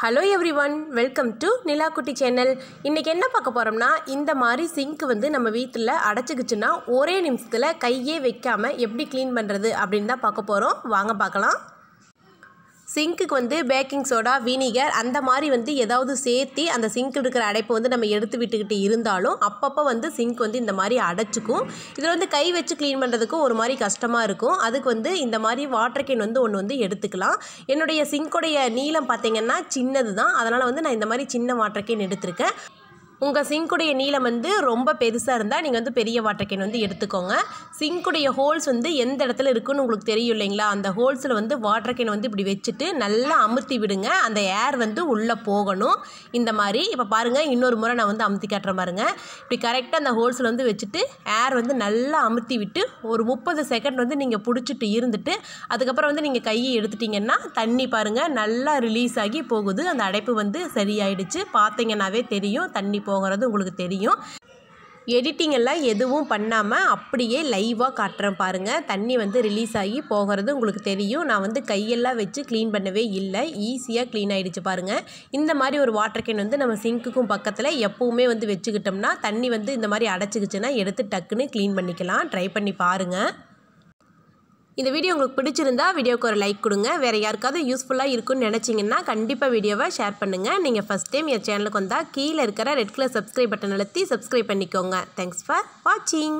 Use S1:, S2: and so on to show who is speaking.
S1: Hello everyone welcome to Nilakutti channel இன்றைக்கி என்ன பார்க்க போகிறோம்னா இந்த மாதிரி சிங்க் வந்து நம்ம வீட்டில் அடைச்சிக்கிச்சுன்னா ஒரே நிமிஷத்தில் கையே வைக்காமல் எப்படி க்ளீன் பண்ணுறது அப்படின்னு தான் பார்க்க போகிறோம் வாங்க பார்க்கலாம். சிங்க்குக்கு வந்து பேக்கிங் சோடா வினிகர் அந்த மாதிரி வந்து ஏதாவது சேர்த்து அந்த சிங்க் இருக்கிற அடைப்பை வந்து நம்ம எடுத்து விட்டுக்கிட்டு இருந்தாலும் அப்பப்போ வந்து சிங்க் வந்து இந்த மாதிரி அடைச்சிக்கும். இதில் வந்து கை வச்சு க்ளீன் பண்ணுறதுக்கும் ஒரு மாதிரி கஷ்டமாக இருக்கும். அதுக்கு வந்து இந்த மாதிரி வாட்டர் கேன் வந்து ஒன்று வந்து எடுத்துக்கலாம். என்னுடைய சிங்க்குடைய நீளம் பார்த்தீங்கன்னா சின்னது தான். அதனால் வந்து நான் இந்த மாதிரி சின்ன வாட்டர் கேன் எடுத்திருக்கேன். உங்கள் சிங்க்குடைய நீளம் வந்து ரொம்ப பெருசாக இருந்தால் நீங்கள் வந்து பெரிய வாட்டர் கேன் வந்து எடுத்துக்கோங்க. சிங்க்குடைய ஹோல்ஸ் வந்து எந்த இடத்துல இருக்குன்னு உங்களுக்கு தெரியும் இல்லைங்களா? அந்த ஹோல்ஸில் வந்து வாட்டர் கேன் வந்து இப்படி வச்சுட்டு நல்லா அமுத்தி விடுங்க. அந்த ஏர் வந்து உள்ளே போகணும். இந்த மாதிரி இப்போ பாருங்கள் இன்னொரு முறை நான் வந்து அமுத்தி காட்டுற பாருங்க. இப்படி கரெக்டாக அந்த ஹோல்ஸில் வந்து வச்சுட்டு ஏர் வந்து நல்லா அமுத்தி விட்டு ஒரு முப்பது செகண்ட் வந்து நீங்கள் பிடிச்சிட்டு இருந்துட்டு அதுக்கப்புறம் வந்து நீங்கள் கையை எடுத்துட்டிங்கன்னா தண்ணி பாருங்கள் நல்லா ரிலீஸ் ஆகி போகுது. அந்த அடைப்பு வந்து சரியாயிடுச்சு. பார்த்தீங்கன்னாவே தெரியும் தண்ணி போகிறது உங்களுக்கு தெரியும். எடிட்டிங் எல்லாம் எதுவும் பண்ணாமல் அப்படியே லைவாக காட்டுறேன் பாருங்கள் தண்ணி வந்து ரிலீஸ் ஆகி போகிறது உங்களுக்கு தெரியும். நான் வந்து கையெல்லாம் வச்சு க்ளீன் பண்ணவே இல்லை. ஈஸியாக க்ளீன் ஆகிடுச்சு பாருங்கள் இந்த மாதிரி ஒரு வாட்டர் கேன் வந்து நம்ம சிங்க்குக்கும் பக்கத்தில் எப்போவுமே வந்து வச்சுக்கிட்டோம்னா தண்ணி வந்து இந்த மாதிரி அடைச்சிக்கிச்சுன்னா எடுத்து டக்குன்னு க்ளீன் பண்ணிக்கலாம். ட்ரை பண்ணி பாருங்கள் இந்த வீடியோ உங்களுக்கு பிடிச்சிருந்தா வீடியோக்கு ஒரு லைக் கொடுங்க. வேறு யாருக்காவது யூஸ்ஃபுல்லாக இருக்குன்னு நினச்சிங்கன்னா கண்டிப்பாக வீடியோவை ஷேர் பண்ணுங்கள் நீங்கள் ஃபஸ்ட் டைம் என் சேனலுக்கு வந்தால் கீழே இருக்கிற ரெட் கலர் சப்ஸ்கிரைப் பட்டன் அழுத்தி சப்ஸ்கிரைப் பண்ணிக்கோங்க. தேங்க்ஸ் ஃபார் வாட்சிங்